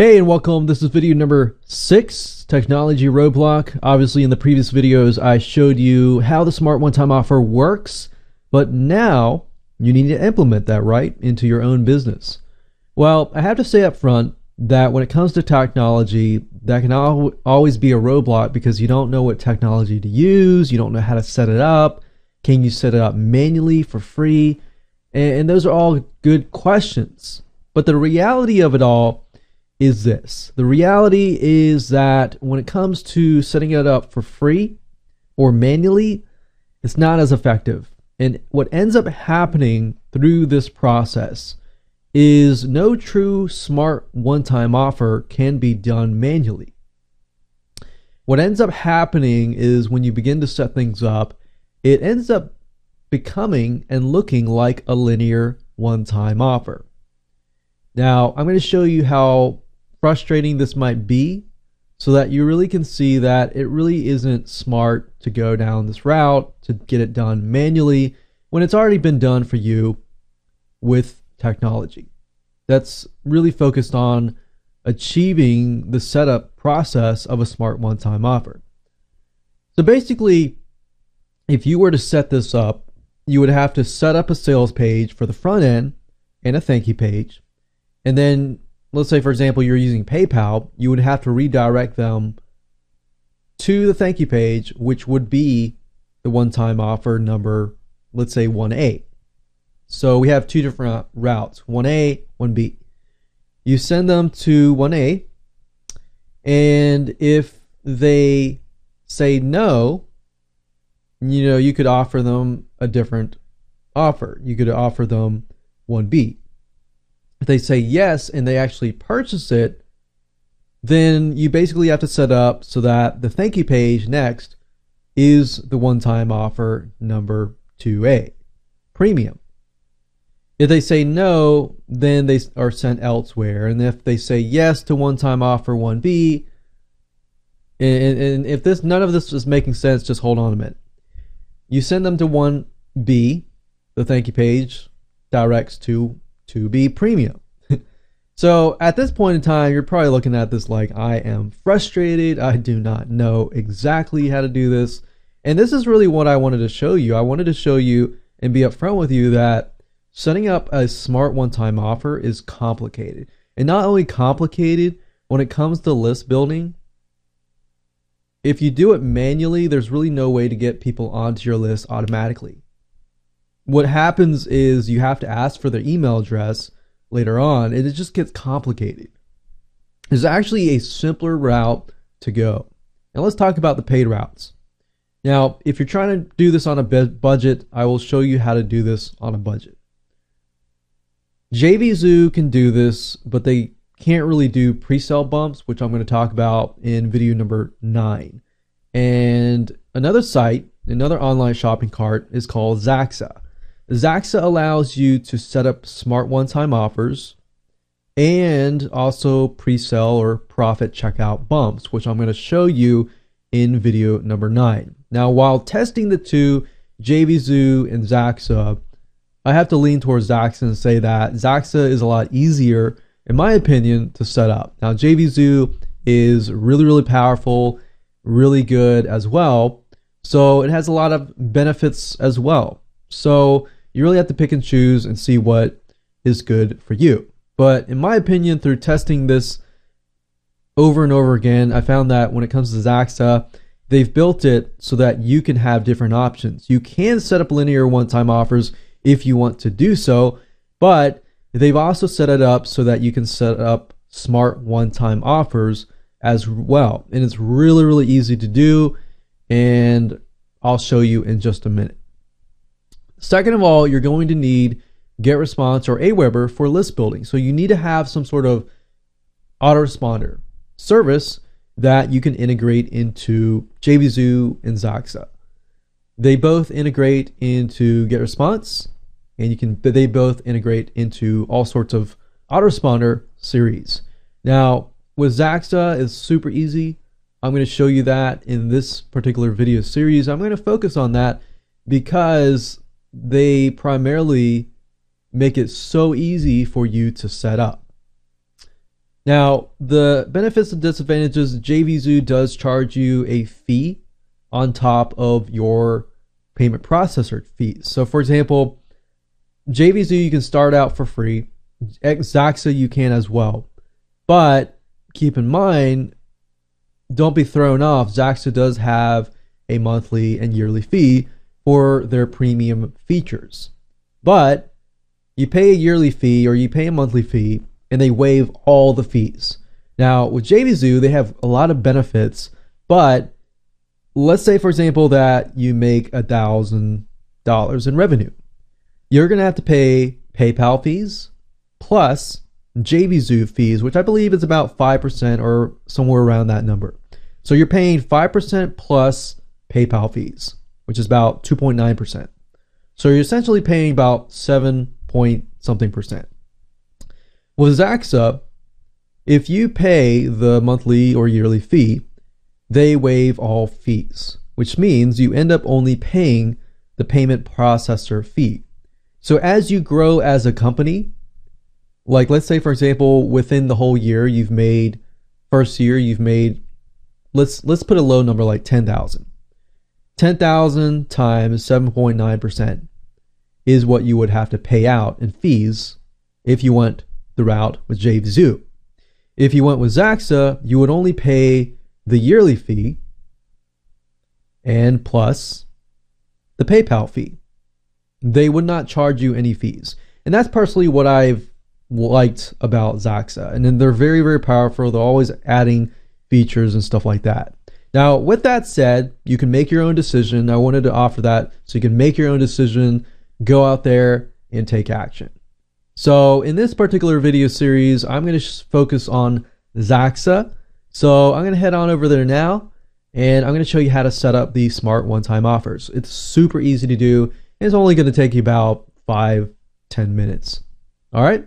Hey and welcome. This is video number six, technology roadblock. Obviously in the previous videos, I showed you how the smart one-time offer works, but now you need to implement that right into your own business. Well, I have to say up front that when it comes to technology, that can al always be a roadblock because you don't know what technology to use, you don't know how to set it up. Can you set it up manually for free? And, and those are all good questions. But the reality of it all is this the reality is that when it comes to setting it up for free or manually, it's not as effective. And what ends up happening through this process is no true smart one time offer can be done manually. What ends up happening is when you begin to set things up, it ends up becoming and looking like a linear one time offer. Now, I'm going to show you how frustrating this might be so that you really can see that it really isn't smart to go down this route to get it done manually when it's already been done for you with technology. That's really focused on achieving the setup process of a smart one time offer. So basically, if you were to set this up, you would have to set up a sales page for the front end and a thank you page. And then let's say for example you're using PayPal, you would have to redirect them to the thank you page, which would be the one-time offer number, let's say 1A. So we have two different routes, 1A, 1B. You send them to 1A, and if they say no, you know, you could offer them a different offer. You could offer them 1B. If they say yes and they actually purchase it, then you basically have to set up so that the thank you page next is the one time offer number 2A, premium. If they say no, then they are sent elsewhere. And if they say yes to one time offer 1B, and, and if this none of this is making sense, just hold on a minute. You send them to 1B, the thank you page directs to to be premium. so at this point in time, you're probably looking at this like, I am frustrated. I do not know exactly how to do this. And this is really what I wanted to show you. I wanted to show you and be upfront with you that setting up a smart one time offer is complicated. And not only complicated, when it comes to list building, if you do it manually, there's really no way to get people onto your list automatically what happens is you have to ask for their email address later on, and it just gets complicated. There's actually a simpler route to go. Now let's talk about the paid routes. Now, if you're trying to do this on a budget, I will show you how to do this on a budget. JVZoo can do this, but they can't really do pre-sale bumps, which I'm going to talk about in video number nine. And another site, another online shopping cart is called Zaxaa. Zaxaa allows you to set up smart one time offers and also pre sell or profit checkout bumps, which I'm going to show you in video number nine. Now, while testing the two, JVZoo and Zaxaa, I have to lean towards Zaxaa and say that Zaxaa is a lot easier, in my opinion, to set up. Now, JVZoo is really, really powerful, really good as well. So it has a lot of benefits as well. So you really have to pick and choose and see what is good for you. But in my opinion, through testing this over and over again, I found that when it comes to Zaxaa, they've built it so that you can have different options. You can set up linear one time offers if you want to do so, but they've also set it up so that you can set up smart one time offers as well. And it's really, really easy to do. And I'll show you in just a minute. Second of all, you're going to need GetResponse or Aweber for list building. So you need to have some sort of autoresponder service that you can integrate into JVZoo and Zaxaa. They both integrate into GetResponse, and you can they both integrate into all sorts of autoresponder series. Now, with Zaxaa, it's super easy. I'm going to show you that in this particular video series. I'm going to focus on that because they primarily make it so easy for you to set up. Now, the benefits and disadvantages JVZoo does charge you a fee on top of your payment processor fees. So, for example, JVZoo you can start out for free, Zaxaa you can as well. But keep in mind, don't be thrown off. Zaxaa does have a monthly and yearly fee for their premium features. But you pay a yearly fee or you pay a monthly fee and they waive all the fees. Now, with JVZoo, they have a lot of benefits, but let's say, for example, that you make a thousand dollars in revenue. You're going to have to pay PayPal fees plus JVZoo fees, which I believe is about 5% or somewhere around that number. So you're paying 5% plus PayPal fees, which is about 2.9%. So you're essentially paying about 7 point something percent. With Zaxaa, if you pay the monthly or yearly fee, they waive all fees, which means you end up only paying the payment processor fee. So as you grow as a company, like let's say for example, within the whole year you've made first year you've made let's let's put a low number like 10,000. 10,000 times 7.9% is what you would have to pay out in fees if you went the route with JVZoo. If you went with Zaxaa, you would only pay the yearly fee and plus the PayPal fee. They would not charge you any fees. And that's personally what I've liked about Zaxaa. And then they're very, very powerful. They're always adding features and stuff like that. Now, with that said, you can make your own decision. I wanted to offer that so you can make your own decision, go out there and take action. So in this particular video series, I'm going to focus on Zaxaa. So I'm going to head on over there now and I'm going to show you how to set up the smart one-time offers. It's super easy to do. It's only going to take you about five, ten minutes. All right,